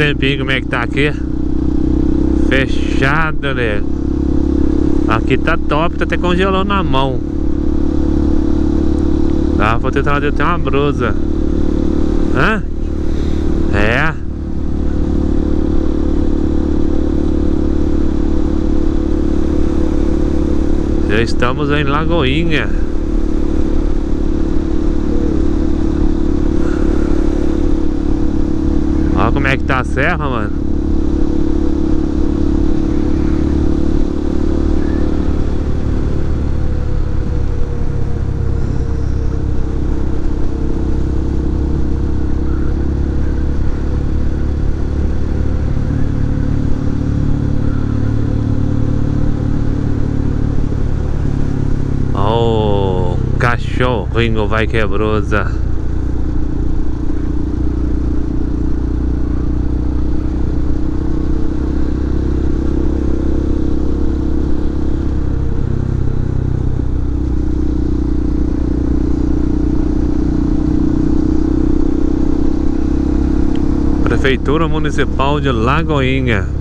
tempinho como é que tá aqui. Fechado, né? Aqui tá top, tá até congelando na mão. Dá pra ter trazido até uma brusa. Hã? É. Já estamos em Lagoinha. Olha como é que tá a serra, mano. Oh, cachorrinho vai quebrosa. Prefeitura Municipal de Lagoinha.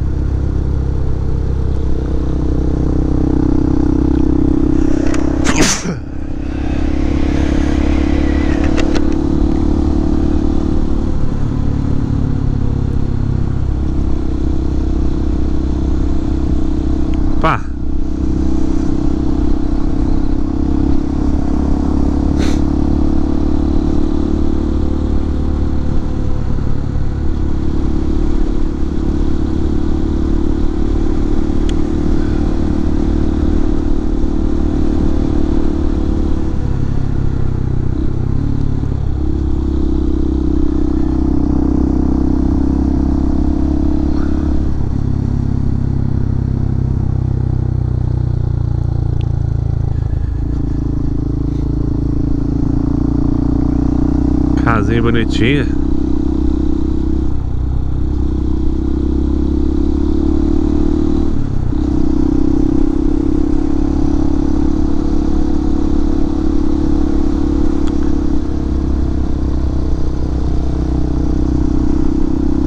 Casinha bonitinha.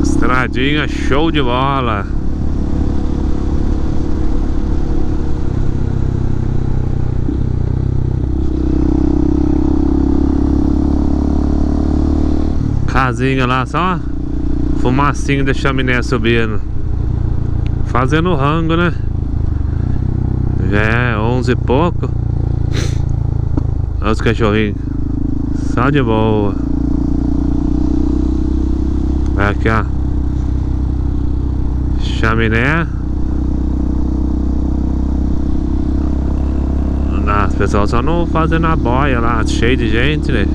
Estradinha show de bola. Casinha lá só Fumacinho da chaminé subindo. Fazendo rango, né? Já é 11 e pouco. Olha os cachorrinhos. Só de boa. Aqui, ó. Chaminé. Nossa, pessoal só não fazendo a boia lá Cheio de gente, né?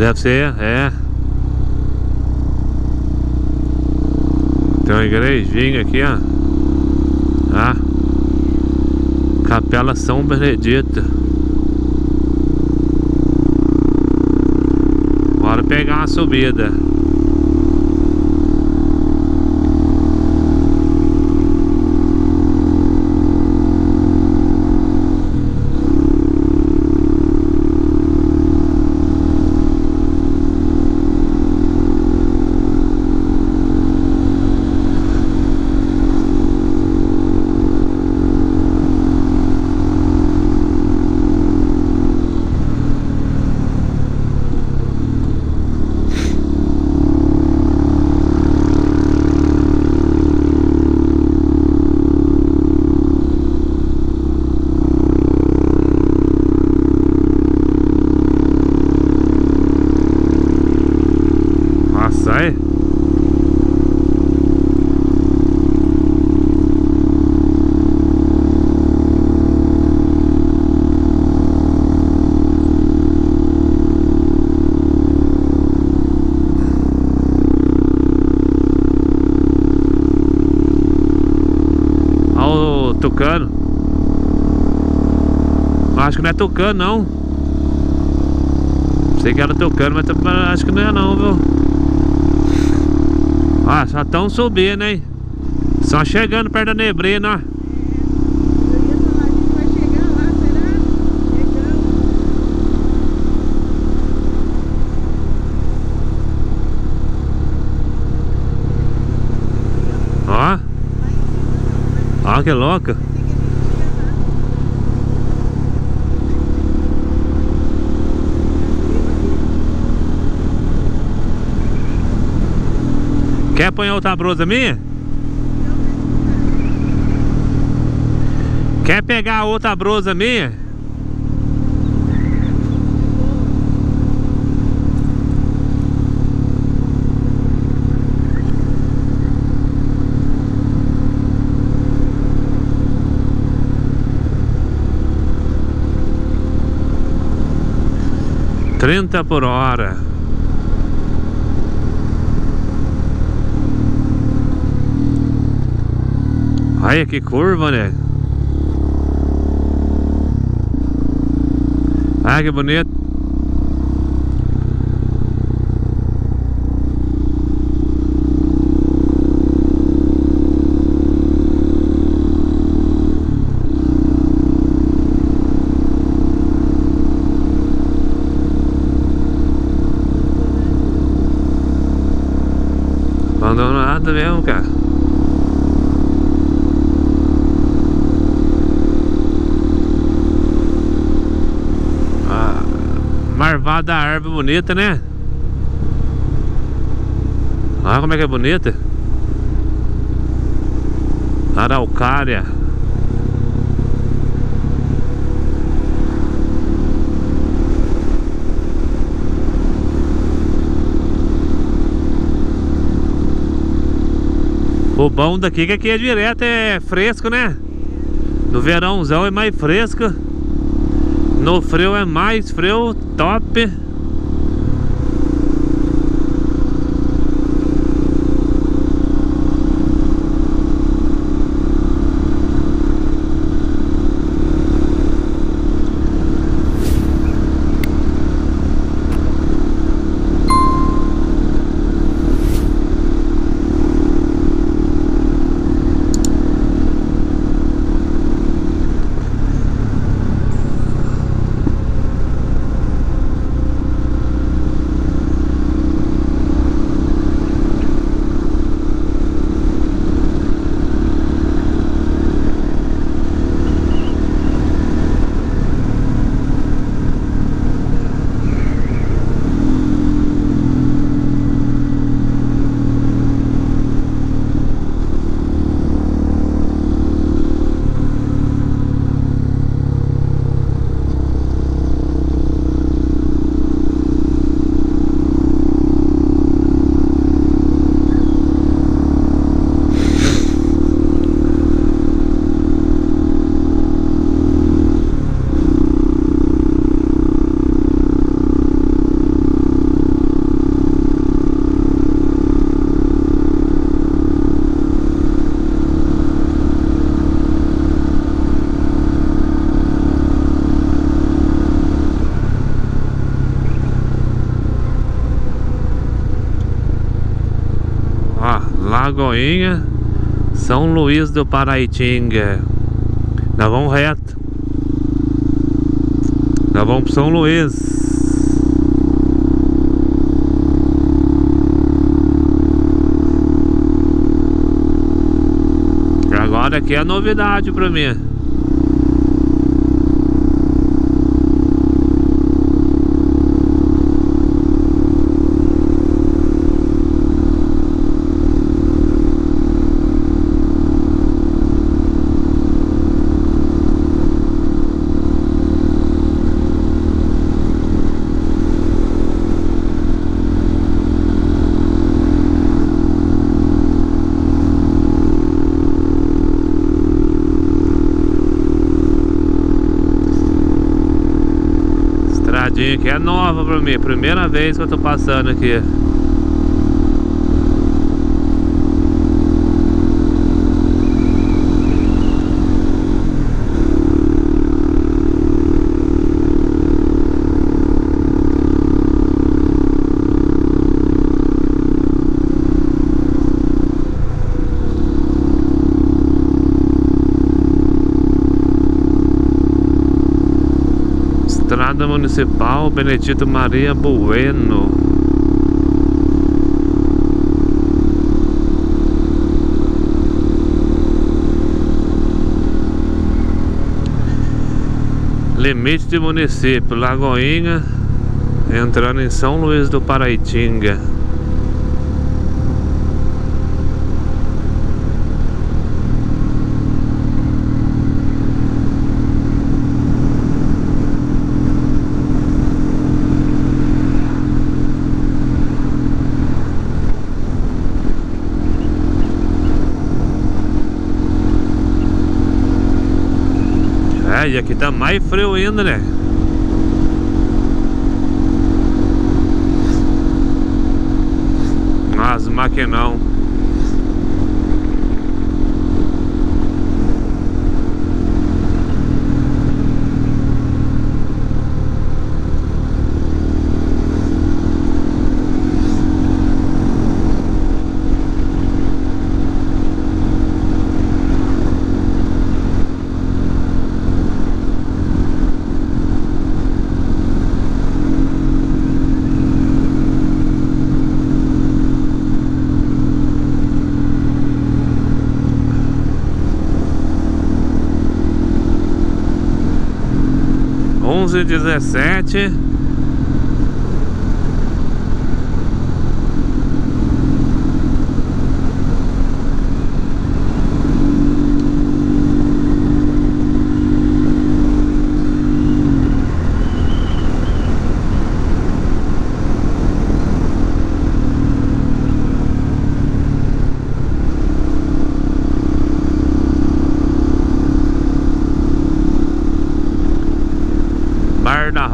Deve ser, é. Tem uma igrejinha aqui, ó. Ah. Capela São Benedito. Bora pegar uma subida. Nossa, aí. Olha o tucano. Acho que não é tucano, não. Sei que era tocando, mas acho que não é não, viu? Ah, só tão subindo, hein? Só chegando perto da neblina, ó. Eu ia falar, a gente vai chegar lá, será? Chegamos. Ó, Lá em cima não, mas ó que louco. pensei que a gente ia lá. Quer apanhar outra brusa minha? Quer pegar outra brusa minha? Trinta por hora. Olha que curva, né? Ah, que bonito. Abandonado mesmo, cara. Ah, marvada a árvore bonita, né? Olha como é que é bonita. Araucária. O bom daqui é que aqui é direto, é fresco, né? No verãozão é mais fresco. No frio é mais frio, top. Ó, Lagoinha, São Luís do Paraitinga. Nós vamos reto. Nós vamos pro São Luís. Agora aqui é novidade pra mim. Estradinha aqui é nova pra mim, primeira vez que eu tô passando aqui. Estrada Municipal Benedito Maria Bueno. Limite de município, Lagoinha, entrando em São Luís do Paraitinga. É, e aqui tá mais frio ainda, né? As maquinão 11 e 17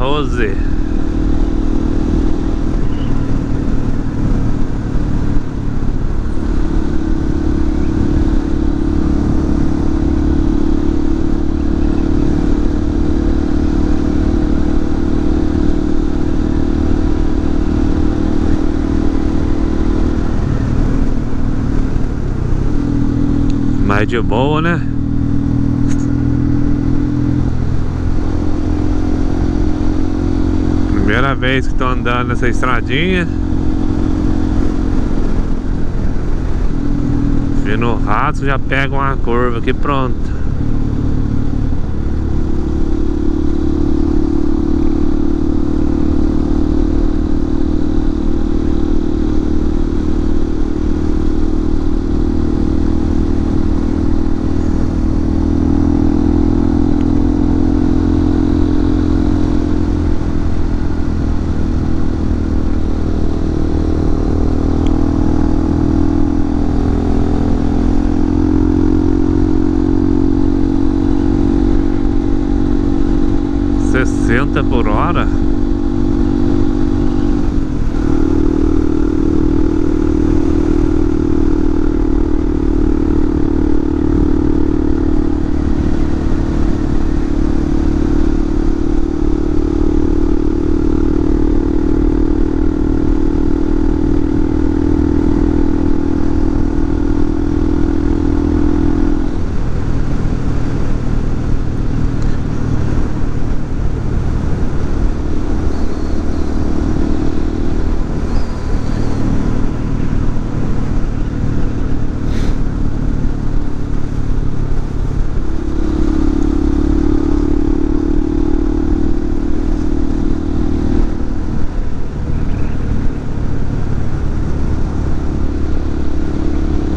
Rose Mais de boa, né? Primeira vez que tô andando nessa estradinha. Vendo o rato já pega uma curva aqui pronto sessenta por hora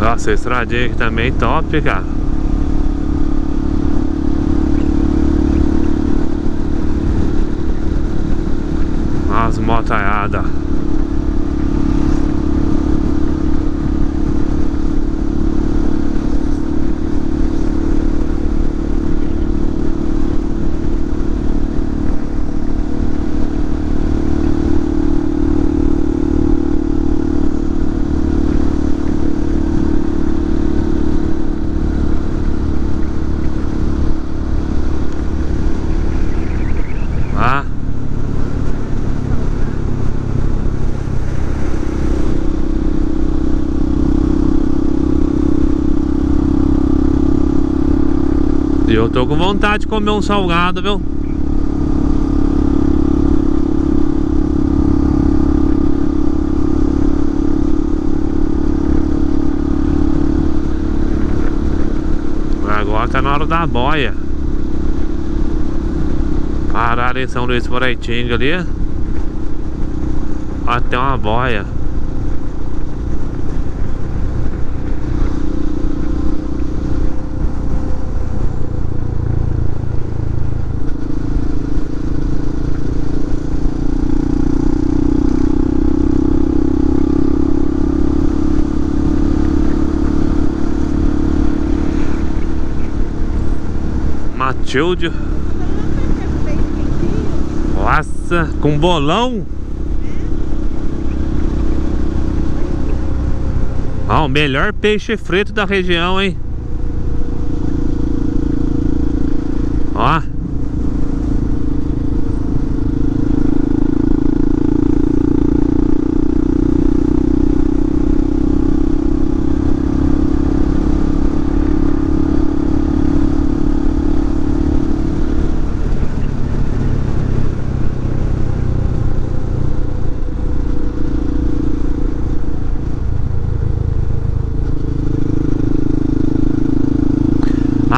Nossa, estradinha aqui também top, cara. As motaiadas eu tô com vontade de comer um salgado, viu? Agora tá na hora da boia. Pararam em São Luís Poraitinga ali. Até uma boia. Matilde. Nossa, com bolão. Ó, o melhor peixe frito da região, hein? Ó.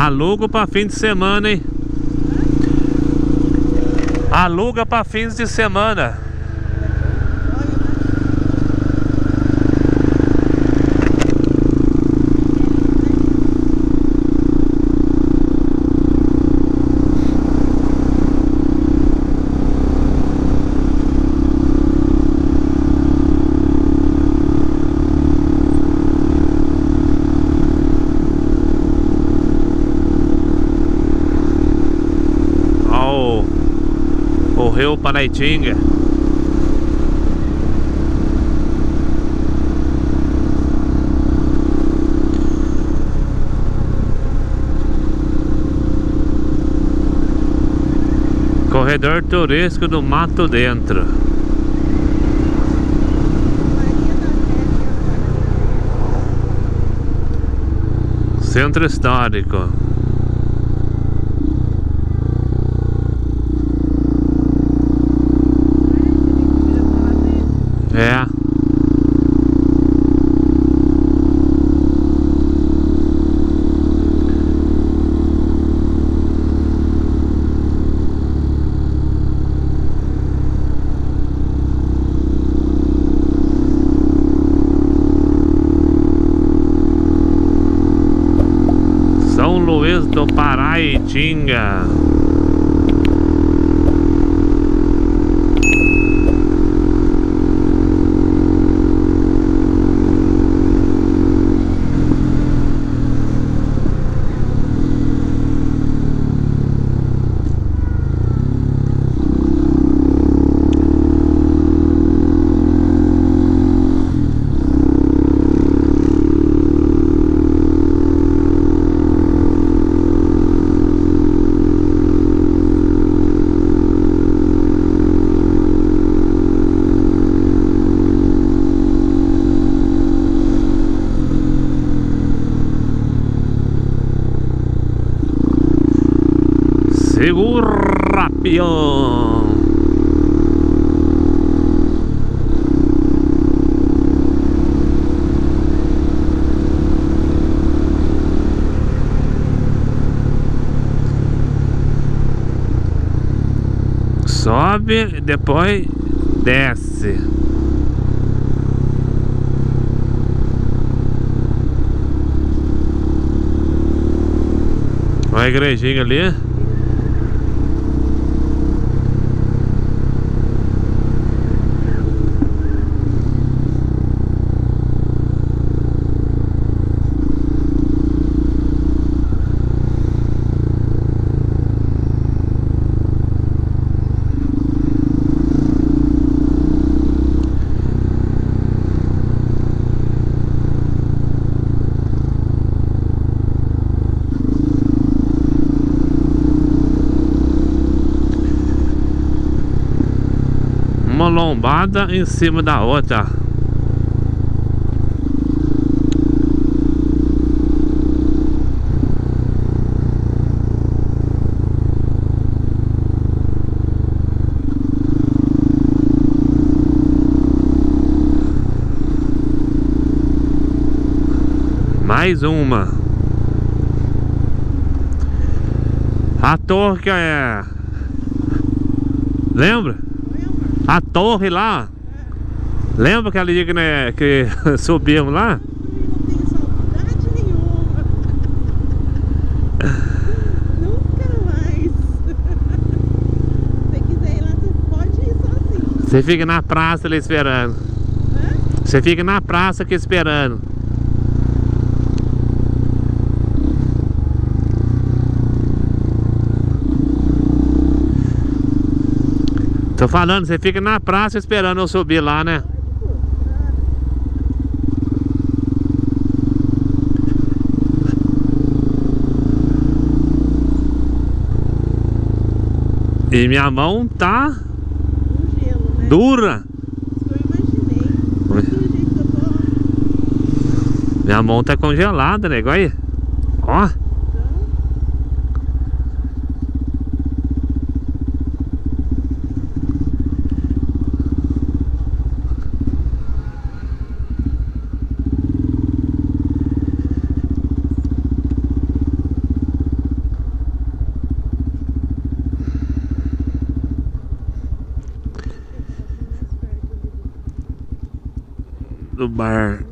Aluga pra fim de semana, hein? Aluga pra fins de semana. Ó, o, o rio Panaitinga. Corredor turístico do Mato Dentro. Centro histórico. É. São Luís do Paraitinga. Peão. Sobe, depois desce. Olha a igrejinha ali. Uma lombada em cima da outra. Mais uma. A que é. Lembra? A torre lá. Lembra aquele dia que, né, que subimos lá? Eu não tenho saudade nenhuma. Nunca mais. Se quiser ir lá, você pode ir sozinho. Você fica na praça ali esperando. Hã? Você fica na praça aqui esperando. Tô falando, você fica na praça esperando eu subir lá, né? E minha mão tá Um gelo, né? dura. Isso eu imaginei. Minha mão tá congelada, nego. Aí. Ó. Então, Do bar.